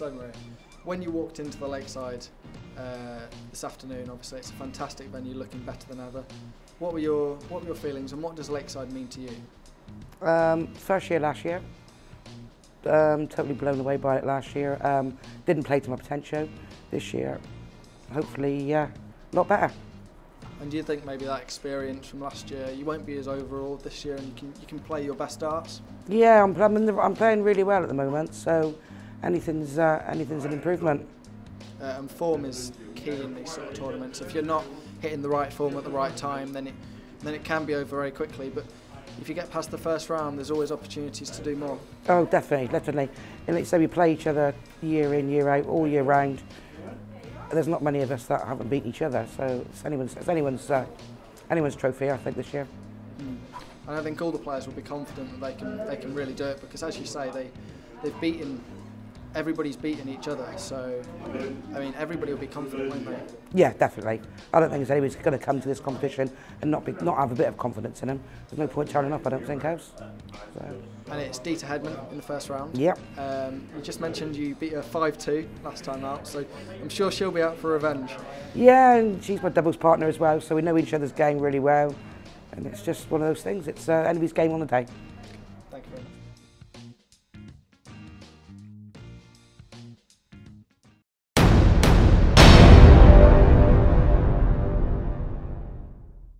So when you walked into the Lakeside uh, this afternoon, obviously it's a fantastic venue, looking better than ever. What were your what were your feelings, and what does Lakeside mean to you? Um, first year last year. Um, totally blown away by it last year. Um, didn't play to my potential. This year, hopefully, uh, a lot better. And do you think maybe that experience from last year, you won't be as overall this year, and you can you can play your best darts? Yeah, I'm, I'm, the, I'm playing really well at the moment, so anything's uh, anything's an improvement. Uh, and form is key in these sort of tournaments. If you're not hitting the right form at the right time, then it then it can be over very quickly. But if you get past the first round, there's always opportunities to do more. Oh, definitely, definitely. And like say we play each other year in, year out, all year round. There's not many of us that haven't beat each other, so it's anyone's, it's anyone's, uh, anyone's trophy, I think, this year. And I think all the players will be confident that they can they can really do it because, as you say, they they've beaten everybody's beaten each other. So I mean, everybody will be confident, won't they? Yeah, definitely. I don't think there's anybody's going to come to this competition and not be, not have a bit of confidence in them. There's no point turning up, I don't think, House. So, And it's Deta Hedman in the first round. yep. Um, you just mentioned you beat her 5-2 last time out, so I'm sure she'll be out for revenge. Yeah, and she's my doubles partner as well, so we know each other's game really well. And it's just one of those things. It's uh, anybody's game on the day.